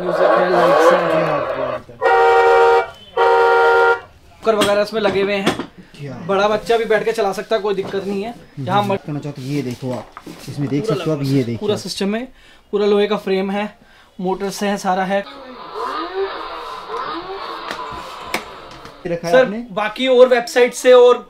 Music है lights है cooker वगैरह इसमें लगे हुए हैं। बड़ा बच्चा भी बैठ के चला सकता है कोई दिक्कत नहीं है। जहाँ मर्ज़ी करना चाहते ये देखो आप। इसमें देख सकते हो आप ये देखो पूरा सिस्टम है पूरा लोहे का फ्रेम है मोटर से है सारा है। रखा सर बाकी और वेबसाइट से और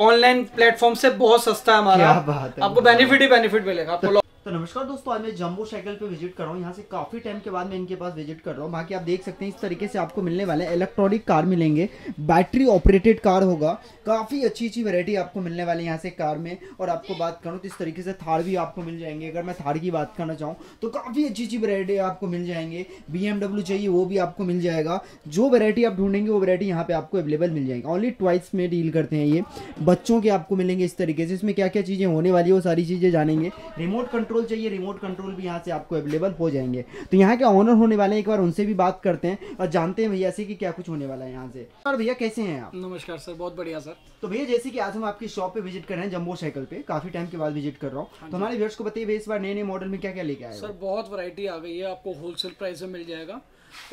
ऑनलाइन प्लेटफॉर्म से बहुत सस्ता है हमारा। क्या बात है। आपको बेनिफिट ही बेनिफिट मिलेगा आपको तो नमस्कार दोस्तों, आज मैं जंबो साइकिल पे विज़िट कर रहा हूँ। यहाँ से काफ़ी टाइम के बाद मैं इनके पास विज़िट कर रहा हूँ। बाकी आप देख सकते हैं, इस तरीके से आपको मिलने वाले इलेक्ट्रॉनिक कार मिलेंगे। बैटरी ऑपरेटेड कार होगा। काफ़ी अच्छी अच्छी वैरायटी आपको मिलने वाली है यहाँ से कार में। और आपको बात करूँ तो इस तरीके से थार भी आपको मिल जाएँगे। अगर मैं थार की बात करना चाहूँ तो काफ़ी अच्छी अच्छी वैरायटी आपको मिल जाएँगे। बीएमडब्ल्यू चाहिए, वो भी आपको मिल जाएगा। जो वैरायटी आप ढूंढेंगे, वो वैरायटी यहाँ पे आपको अवेलेबल मिल जाएगी। ओनली ट्वाइस में डील करते हैं ये। बच्चों के आपको मिलेंगे इस तरीके से। इसमें क्या क्या चीज़ें होने वाली है, वो सारी चीज़ें जानेंगे। रिमोट कंट्रोल चाहिए रिमोट कंट्रोल भी यहाँ से आपको अवेलेबल हो जाएँगे। तो यहाँ के ऑनर होने वाले हैं एक बार उनसे भी बात करते हैं और जानते हैं भैया से कि क्या कुछ होने वाला है यहाँ से। और भैया कैसे हैं आप? नमस्कार सर बहुत बढ़िया सर। तो भैया जैसे कि आज हम आपकी शॉप पे विज़िट कर रहे हैं जम्बो साइकिल पे। काफ़ी टाइम के बाद विज़िट कर रहा हूँ। तो हमारे व्यूअर्स को बताइए इस बार नए नए मॉडल में क्या क्या लेके आए सर बहुत वैरायटी आ गई है आपको होलसेल प्राइस में मिल जाएगा।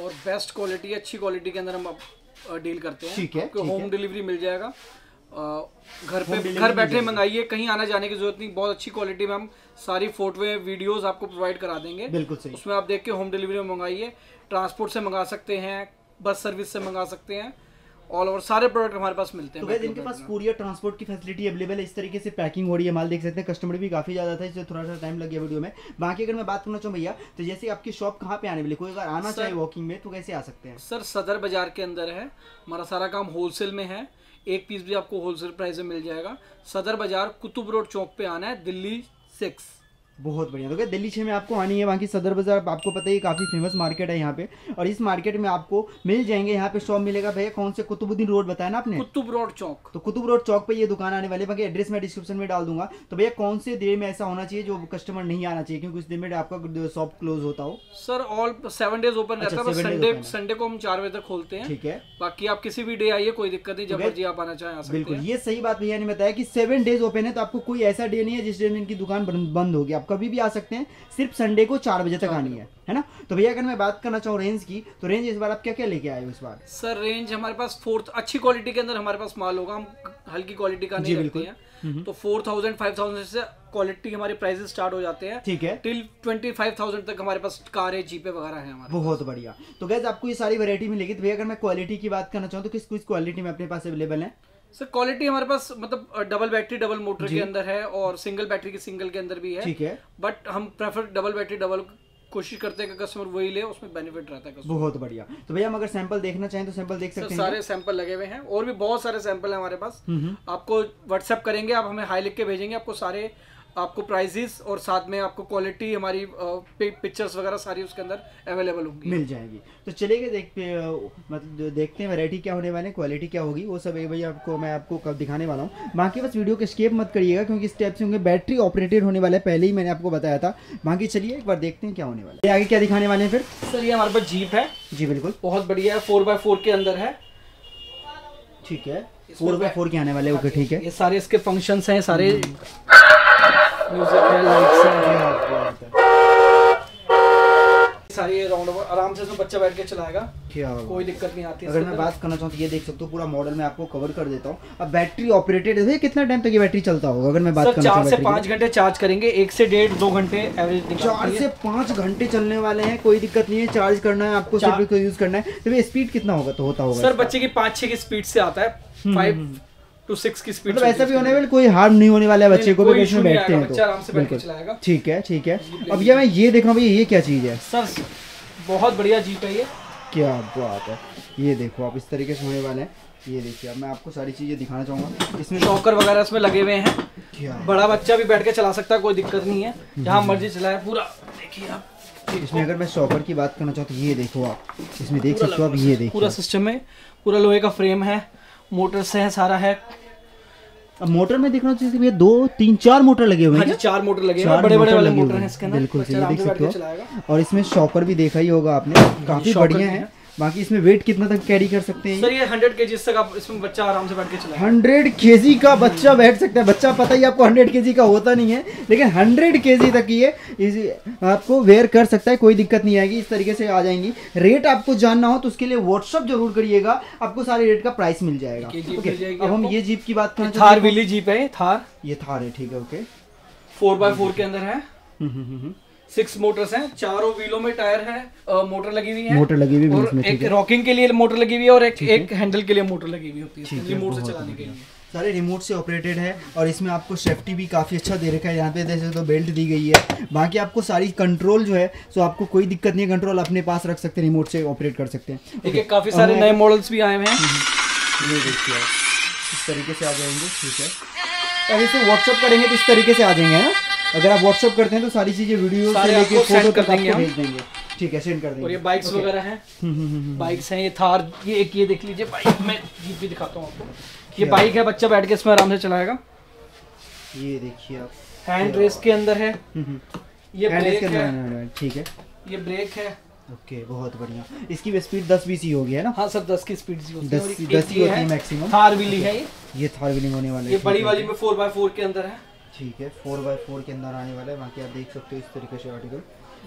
और बेस्ट क्वालिटी अच्छी क्वालिटी के अंदर हम डील करते हैं। ठीक है, होम डिलीवरी मिल जाएगा। घर पे घर बैठे मंगाइए कहीं आना जाने की ज़रूरत नहीं बहुत अच्छी क्वालिटी में हम सारी फोटोए वीडियोस आपको प्रोवाइड करा देंगे। बिल्कुल सही। उसमें आप देख के होम डिलीवरी में मंगाइए ट्रांसपोर्ट से मंगा सकते हैं बस सर्विस से मंगा सकते हैं। ऑल ओवर सारे प्रोडक्ट हमारे पास मिलते तो हैं गैस इनके पास कुरियर ट्रांसपोर्ट की फैसिलिटी अवेलेबल है इस तरीके से पैकिंग हो रही है माल देख सकते हैं कस्टमर भी काफ़ी ज़्यादा था इसलिए थोड़ा सा टाइम लग गया वीडियो में। बाकी अगर मैं बात करना चाहूँ भैया तो जैसे आपकी शॉप कहाँ पे आने वाली कोई अगर आना चाहे वॉकिंग में तो कैसे आ सकते हैं? सर सदर बाज़ार के अंदर है हमारा सारा काम होलसेल में है। एक पीस भी आपको होलसेल प्राइस में मिल जाएगा। सदर बाज़ार कुतुब रोड चौक पे आना है दिल्ली सिक्स बहुत बढ़िया। तो क्या दिल्ली छः में आपको आनी है बाकी सदर बाज़ार आपको पता ही काफ़ी फ़ेमस मार्केट है यहाँ पे। और इस मार्केट में आपको मिल जाएँगे यहाँ पे शॉप मिलेगा भैया कौन से? कुतुबुद्दीन रोड बताया ना आपने? कुतुब रोड चौक। तो कुतुब रोड चौक पे ये दुकान आने वाली है। बाकी एड्रेस मैं डिस्क्रिप्शन में डाल दूँगा। तो भैया कौन से दिन में ऐसा होना चाहिए जो कस्टमर नहीं आना चाहिए? क्योंकि उस दिन में आपका शॉप क्लोज होता हो। Sir all seven days open रहता है अच्छा, संडे संडे को हम चार बजे तक खोलते हैं। ठीक है। बाकी आप किसी भी डे आइए कोई दिक्कत नहीं जब. मर्ज़ी आप आना चाहें बिल्कुल ये सही बात भैया ने बताया कि सेवन डेज़ ओपन है तो आपको कोई ऐसा डे नहीं है जिस दिन इनकी दुकान बंद बंद होगी। आप कभी भी आ सकते हैं सिर्फ़ संडे को चार बजे तक आनी है है ना? तो भैया अगर मैं बात करना चाहूँ रेंज की तो रेंज इस बार आप क्या क्या लेके आए हो इस बार? सर रेंज हमारे पास फोर्थ अच्छी क्वालिटी के अंदर हमारे पास माल होगा हम हल्की क्वालिटी का नहीं बिल्कुल। हैं। तो फोर थाउज़ेंड फाइव थाउज़ेंड से क्वालिटी हमारे प्राइसेस स्टार्ट हो जाते हैं। ठीक है। टिल ट्वेंटी फाइव थाउज़ेंड तक हमारे पास कार है जीपे वगैरह है हमारे बहुत बढ़िया। तो गैस आपको ये सारी वैरायटी मिलेगी। तो भैया अगर मैं क्वालिटी की बात करना चाहूँ तो किस किस क्वालिटी में अपने पास अवेलेबल है? सर क्वालिटी हमारे पास मतलब डबल बैटरी डबल मोटर के अंदर है और सिंगल बैटरी के सिंगल के अंदर भी है। ठीक है। बट हम प्रेफर डबल बैटरी डबल कोशिश करते हैं कि कस्टमर वही ले उसमें बेनिफिट रहता है बहुत बढ़िया। तो भैया हम अगर सैंपल देखना चाहें तो सैंपल देख सकते हैं। सारे सैंपल लगे हुए हैं और भी बहुत सारे सैंपल है हमारे पास। हम्म, हम्म। आपको व्हाट्सएप करेंगे आप हमें हाई लिख के भेजेंगे आपको सारे आपको प्राइजेस और साथ में आपको क्वालिटी हमारी पिक्चर्स वगैरह सारी उसके अंदर अवेलेबल होंगी। मिल जाएगी। तो चलेगा देख मतलब देखते हैं वैरायटी क्या होने वाले क्वालिटी क्या होगी वो सब एक भैया आपको मैं आपको कब दिखाने वाला हूँ। बाकी बस वीडियो को स्केप मत करिएगा क्योंकि इस टाइप से होंगे बैटरी ऑपरेटेड होने वाला है पहले ही मैंने आपको बताया था। बाकी चलिए एक बार देखते हैं क्या होने वाला है। आगे क्या दिखाने वाले हैं फिर? सर ये हमारे पास जीप है। जी बिल्कुल। बहुत बढ़िया है फोर बाय फोर के अंदर है। ठीक है। फोर बाय फोर के आने वाले ओके ठीक है। ये सारे इसके फ़ंक्शंस हैं सारे म्यूज़िक है लाइट्स है। सारी राउंड आराम से इसमें बच्चा बैठ के चलाएगा। कोई दिक्कत नहीं आती अगर मैं बात करना चाहूँ तो ये देख सकते हो पूरा मॉडल मैं आपको कवर कर देता हूँ। अब बैटरी ऑपरेटेड है कितना टाइम तक ये बैटरी चलता होगा अगर मैं बात करना चार से पाँच घंटे चार्ज करेंगे एक से डेढ़ दो घंटे एवरेज चार से पाँच घंटे चलने वाले हैं कोई दिक्कत नहीं है चार्ज करना है आपको सिर्फ़ यूज़ करना है। तो स्पीड कितना होगा तो होता होगा सर बच्चे की पाँच छह की स्पीड से आता है। फाइव टू सिक्स की स्पीड मतलब ऐसा भी होने वाला कोई हार्म नहीं होने वाला है बच्चे को भी में बैठते हैं तो। बिल्कुल। ठीक है ठीक है। अब ये मैं ये देख रहा हूँ भैया ये क्या चीज़ है? सर बहुत बढ़िया जीप है ये। क्या बात है। ये देखो आप इस तरीके से होने वाले हैं। ये देखिए अब मैं आपको सारी चीज़ें दिखाना चाहूँगा। इसमें शॉकर वगैरह इसमें लगे हुए हैं। बड़ा बच्चा भी बैठ के चला सकता है कोई दिक्कत नहीं है। जहाँ मर्ज़ी चलाए पूरा देखिए आप। इसमें अगर मैं शॉपर की बात करना चाहूँ तो ये देखो आप। इसमें देख सकते हो आप ये देखो पूरा सिस्टम है पूरा लोहे का फ्रेम है। मोटर से है सारा है। अब मोटर में देखना रहा हूँ भैया दो तीन चार मोटर लगे हुए हाँ। हैं चार मोटर लगे चार हैं बड़े बड़े मोटर वाले मोटर हैं। इसके अंदर। बिल्कुल सही देख सकते हो और इसमें शॉकर भी देखा ही होगा आपने काफ़ी बढ़िया है। बाकी इसमें वेट कितना तक कैरी कर सकते हैं? सर ये हंड्रेड के तक आप इसमें बच्चा आराम से बैठ के चलाए। हंड्रेड के का बच्चा बैठ सकता है। बच्चा पता ही आपको हंड्रेड के का होता नहीं है लेकिन हंड्रेड के तक ये आपको वेयर कर सकता है कोई दिक्कत नहीं आएगी इस तरीके से आ जाएँगी। रेट आपको जानना हो तो उसके लिए व्हाट्सअप ज़रूर करिएगा आपको सारे रेट का प्राइस मिल जाएगा। ओके अब हम ये जीप की बात करें थार विली जीप है थार ये थार है ठीक है ओके फोर बाय फोर के अंदर है। हम्म, हम्म, हम्म, हम्म। सिक्स मोटर्स हैं चारों व्हीलों में टायर है मोटर लगी हुई है। मोटर लगी हुई है और एक रॉकिंग के लिए मोटर लगी हुई है और एक एक हैंडल के लिए मोटर लगी हुई होती है रिमोट से चलाने के लिए। सारे रिमोट से ऑपरेटेड है और इसमें आपको सेफ्टी भी काफ़ी अच्छा दे रखा है। यहाँ पे जैसे तो बेल्ट दी गई है। बाकी आपको सारी कंट्रोल जो है सो आपको कोई दिक्कत नहीं है। कंट्रोल अपने पास रख सकते हैं रिमोट से ऑपरेट कर सकते हैं। देखिए काफ़ी सारे नए मॉडल्स भी आए हुए हैं। ये देखिए इस तरीके से आ जाएँगे ठीक है। अब इसे व्हाट्सअप करेंगे तो इस तरीके से आ जाएँगे है ना? अगर आप व्हाट्सअप करते हैं तो सारी चीज़ें वीडियो से लेके फ़ोटो कर तक आपको। भेज देंगे। ठीक है सेंड कर देंगे। और ये बाइक्स वगैरह हैं। हम्म, हम्म, हम्म, हम्म। बाइक्स हैं ये थार ये एक ये देख लीजिए बाइक मैं जीप भी दिखाता हूँ आपको। ये बाइक है बच्चा बैठ के इसमें आराम से चलाएगा। ये देखिए आप। हैंड रेस के अंदर है। ये ब्रेक है। ठीक है। ये ब्रेक है। ओके बहुत बढ़िया। इसकी स्पीड दस बीस ही होगी है ना? हाँ सर दस की स्पीड सी होती है दस की होती है है मैक्सिमम थार विली है ये। ये थार व्हीलिंग होने वाला है ये बड़ी वाली में फोर बाय फोर के अंदर है। ठीक है फोर बाई फोर के अंदर आने वाला है। बाकी आप देख सकते हो इस तरीके से आर्टिकल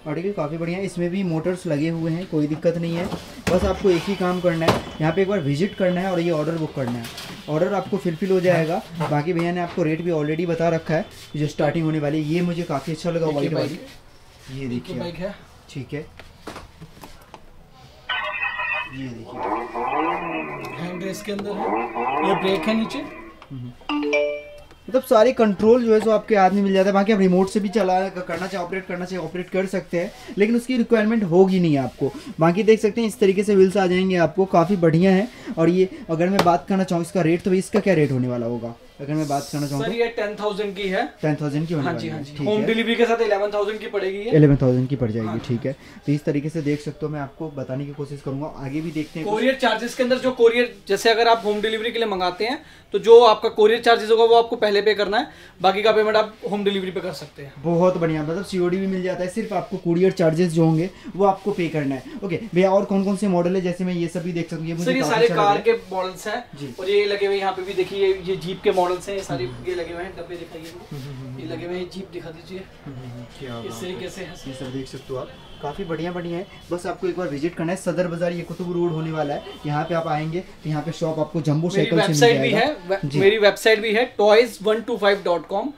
आर्टिकल काफ़ी बढ़िया है। इसमें भी मोटर्स लगे हुए हैं कोई दिक्कत नहीं है। बस आपको एक ही काम करना है। यहाँ पे एक बार विज़िट करना है और ये ऑर्डर बुक करना है। ऑर्डर आपको फिलफिल हो जाएगा। बाकी भैया ने आपको रेट भी ऑलरेडी बता रखा है जो स्टार्टिंग होने वाली है। ये मुझे काफ़ी अच्छा लगा वाइट वाली ये देखिए ठीक है। ये देखिए। हैंड रेस के अंदर है। ये ब्रेक है नीचे। मतलब सारे कंट्रोल जो है सो आपके हाथ में मिल जाता है। बाकी आप रिमोट से भी चला करना चाहे ऑपरेट करना चाहिए ऑपरेट कर सकते हैं, लेकिन उसकी रिक्वायरमेंट होगी नहीं आपको। बाकी देख सकते हैं, इस तरीके से व्हील्स आ जाएँगे आपको, काफ़ी बढ़िया है। और ये, अगर मैं बात करना चाहूँ इसका रेट तो इसका क्या रेट होने वाला होगा? अगर मैं बात करना चाहूँ सर तो ये टेन थाउज़ेंड की है। टेन थाउज़ेंड की हाँ जी हाँ जी। होम डिलीवरी के साथ इलेवन थाउज़ेंड की पड़ेगी ये। एलेवन थाउज़ेंड की पड़ जाएगी हाँ। ठीक है। तो इस तरीके से देख सकते हो मैं आपको बताने की कोशिश करूँगा। आगे भी देखते हैं कोरियर चार्जेस के अंदर जो कोरियर जैसे अगर आप होम डिलीवरी के लिए मंगाते हैं तो जो आपका कोरियर चार्जेस होगा वो आपको पहले पे करना है। बाकी का पेमेंट आप होम डिलीवरी पे कर सकते हैं। बहुत बढ़िया मतलब सीओडी भी मिल जाता है सिर्फ़ आपको कोरियर चार्जेस जो होंगे वो आपको पे करना है। ओके भैया और कौन कौन से मॉडल है? जैसे मैं ये सभी देख सकूँ ये मुझे सर ये सारे अच्छा कार के मॉडल्स हैं। और ये लगे हुए यहाँ पे भी। देखिए ये- ये जीप के मॉडल्स हैं सारे हम्म। ये लगे हुए हैं डब्बे दिखाइए ये लगे हुए हैं जीप दिखा दीजिए। क्या इस तरीके से है? ये सब देख सकते हो आप। काफ़ी बढ़िया बढ़िया है। बस आपको एक बार विज़िट करना है। सदर बाज़ार ये कुतुब रोड होने वाला है। यहाँ पे आप आएँगे तो यहाँ पे शॉप आपको जम्बो साइकिल से वेबसाइट भी है। मेरी वेबसाइट भी है toys one two five dot com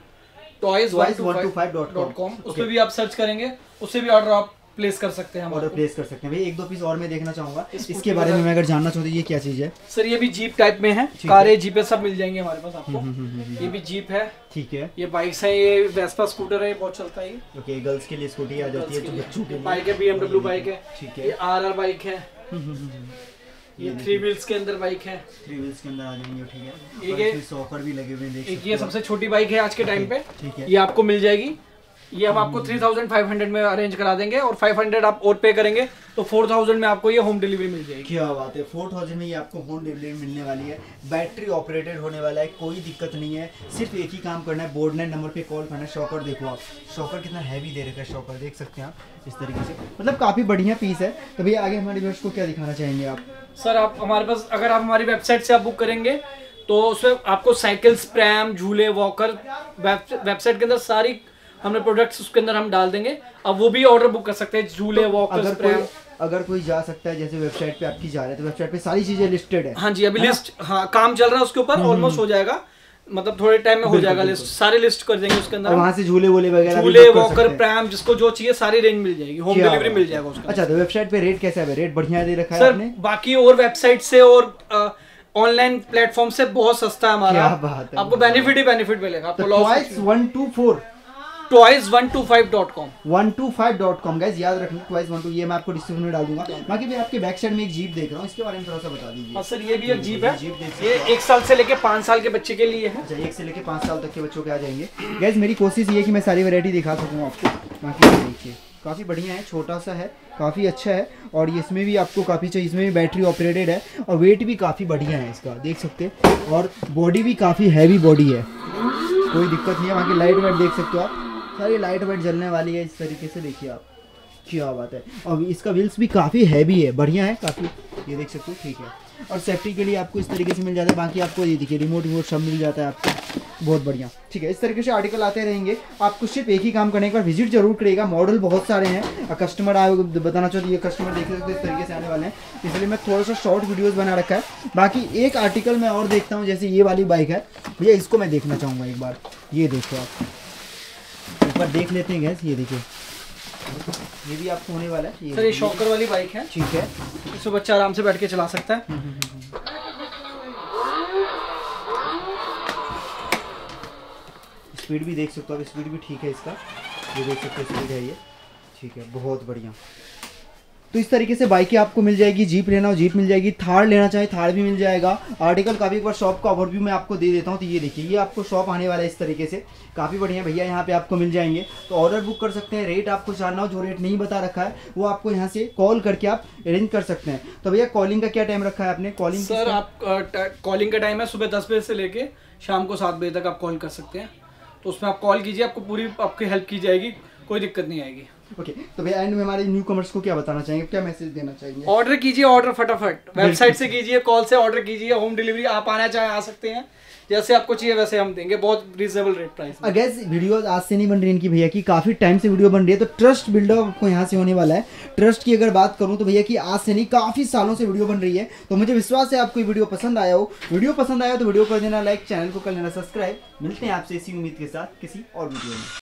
toys one two five dot com उस पर भी आप सर्च करेंगे उससे भी ऑर्डर आप प्लेस कर सकते हैं ऑर्डर प्लेस कर सकते हैं। भाई एक दो पीस और मैं देखना चाहूँगा। इस इसके बारे में मैं अगर जानना चाहूँ तो ये क्या चीज़ है? सर ये भी जीप टाइप में है। कारें जीपे सब मिल जाएँगे हमारे पास आपको। हम्म, हम्म, हम्म, ये भी जीप है। ठीक है। ये बाइक्स है ये वेस्पा स्कूटर है ये बहुत चलता है ओके गर्ल्स के लिए स्कूटी आ जाती है तो। बच्चों के लिए। बाइक है BMW बाइक है। ठीक है। ये आर आर बाइक है। ये थ्री व्हील्स के अंदर बाइक है। थ्री व्हील्स के अंदर आ जाएँगे ठीक है। ये- सॉकर भी लगे हुए हैं ये सबसे छोटी बाइक है आज के टाइम पे। ठीक है। ये आपको मिल जाएगी। ये हम आपको थ्री थाउज़ेंड फाइव हंड्रेड में अरेंज करा देंगे और फाइव हंड्रेड आप और पे करेंगे तो फोर थाउज़ेंड में आपको ये होम डिलीवरी मिल जाएगी। क्या बात है फोर थाउज़ेंड में ये आपको होम डिलीवरी मिलने वाली है। बैटरी ऑपरेटेड होने वाला है कोई दिक्कत नहीं है। सिर्फ़ एक ही काम करना है बोर्ड लाइन नंबर पे कॉल करना है शॉकर देखो आप। शॉकर कितना हैवी दे रखा है शॉकर देख सकते हैं आप इस तरीके से। मतलब काफ़ी बढ़िया पीस है। तो भैया आगे हमारे व्यूअर्स को क्या दिखाना चाहेंगे आप? सर आप हमारे पास अगर आप हमारी वेबसाइट से आप बुक करेंगे तो उसमें आपको साइकिल्स प्रैम झूले वॉकर वेबसाइट के अंदर सारी हमने प्रोडक्ट्स उसके अंदर हम डाल देंगे। अब वो भी ऑर्डर बुक कर सकते हैं झूले वॉकर अगर कोई अगर कोई जा सकता है जैसे वेबसाइट पे आपकी जा रहे हैं तो वेबसाइट पे सारी चीज़ें लिस्टेड है। हाँ जी अभी लिस्ट हाँ काम चल रहा है उसके ऊपर ऑलमोस्ट हो जाएगा। मतलब थोड़े टाइम में हो जाएगा लिस्ट सारे लिस्ट कर देंगे उसके अंदर वहाँ से झूले वूले वगैरह झूले वॉकर प्रैम जिसको जो चाहिए सारी रेंज मिल जाएगी। होम डिलीवरी मिल जाएगा उसका। अच्छा तो वेबसाइट पे रेट कैसा है रेट बढ़िया दे रखा है सर बाकी और वेबसाइट से और ऑनलाइन प्लेटफॉर्म से बहुत सस्ता है हमारा। क्या बात है। आपको बेनिफिट ही बेनिफिट मिलेगा तो आपको loss one two four toys one two five dot com one two five dot com guys याद रखना ट्वाइस वन टू ये मैं आपको डिस्क्रिप्शन में डाल दूँगा बाकी मैं आपके बैक साइड में एक जीप देख रहा हूँ इसके बारे में थोड़ा सा बता दीजिए। हाँ सर ये भी एक जीप है। जीप देख ये एक साल से लेके पाँच साल के बच्चे के लिए है। अच्छा एक से लेके पाँच साल तक के बच्चों के आ जाएँगे। गैस मेरी कोशिश ये है कि मैं सारी वैरायटी दिखा सकूँ आपको बाकी देखिए। काफ़ी बढ़िया है छोटा सा है काफ़ी अच्छा है और इसमें भी आपको काफ़ी चाहिए इसमें भी बैटरी ऑपरेटेड है और वेट भी काफ़ी बढ़िया है इसका देख सकते हैं। और बॉडी भी काफ़ी हैवी बॉडी है। कोई दिक्कत नहीं है बाकी लाइट वाइट देख सकते हो आप। सारी लाइट वाइट जलने वाली है, इस तरीके से देखिए आप। क्या बात है। और इसका व्हील्स भी काफ़ी हैवी है, बढ़िया है, काफ़ी, ये देख सकते हो, ठीक है। और सेफ्टी के लिए आपको इस तरीके से मिल जाता है, बाकी आपको ये देखिए रिमोट रिमोट सब मिल जाता है आपको। बहुत बढ़िया, ठीक है। इस तरीके से आर्टिकल आते रहेंगे। आपको सिर्फ़ एक ही काम करने का विज़िट ज़रूर करेगा मॉडल बहुत सारे हैं। और कस्टमर आए बताना चाहते ये कस्टमर देख सकते इस तरीके से आने वाले हैं। इसलिए मैं थोड़ा सा शॉर्ट वीडियोज़ बना रखा है। बाकी एक आर्टिकल मैं और देखता हूँ, जैसे ये वाली बाइक है। भैया, इसको मैं देखना चाहूँगा एक बार। ये देखो आप। एक बार देख लेते हैं गैस ये देखिए। ये भी आपको होने वाला है सर ये शॉकर वाली बाइक है। ठीक है। इसको बच्चा आराम से बैठ के चला सकता है। स्पीड भी देख सकते हो आप स्पीड भी ठीक है इसका। ये देख सकते हो स्पीड है ये। ठीक है बहुत बढ़िया। तो इस तरीके से बाइकें आपको मिल जाएगी, जीप लेना हो जीप मिल जाएगी, थार लेना चाहे थार भी मिल जाएगा। आर्टिकल काफ़ी एक बार शॉप का ओवरव्यू मैं आपको दे देता हूँ तो ये देखिए, ये आपको शॉप आने वाला है इस तरीके से। काफ़ी बढ़िया भैया यहाँ पे आपको मिल जाएँगे। तो ऑर्डर बुक कर सकते हैं रेट आपको जानना हो, जो रेट नहीं बता रखा है, वो आपको यहाँ से कॉल करके आप अरेंज कर सकते हैं। तो भैया कॉलिंग का क्या टाइम रखा है आपने? कॉलिंग सर आप कॉलिंग का टाइम है सुबह दस बजे से लेके शाम को सात बजे तक आप कॉल कर सकते हैं। तो उसमें आप कॉल कीजिए, आपको पूरी, आपकी हेल्प की जाएगी, कोई दिक्कत नहीं आएगी। ओके तो भैया एंड में हमारे न्यू कमर्स को क्या बताना चाहेंगे? क्या मैसेज देना चाहेंगे? ऑर्डर कीजिए ऑर्डर फटाफट। वेबसाइट से कीजिए कॉल से ऑर्डर कीजिए होम डिलीवरी आप आना चाहे आ सकते हैं। जैसे आपको चाहिए वैसे हम देंगे। बहुत रीजनेबल रेट प्राइस अगैस वीडियो आज से नहीं बन रही इनकी भैया की। काफ़ी टाइम से वीडियो बन रही है तो ट्रस्ट बिल्डअप आपको यहाँ से होने वाला है। ट्रस्ट की अगर बात करूँ तो भैया की आज से नहीं काफ़ी सालों से वीडियो बन रही है। तो मुझे विश्वास है आपको ये वीडियो पसंद आया हो। वीडियो पसंद आया तो वीडियो कर देना लाइक चैनल को कर लेना सब्सक्राइब मिलते हैं आपसे इसी उम्मीद के साथ किसी और वीडियो में।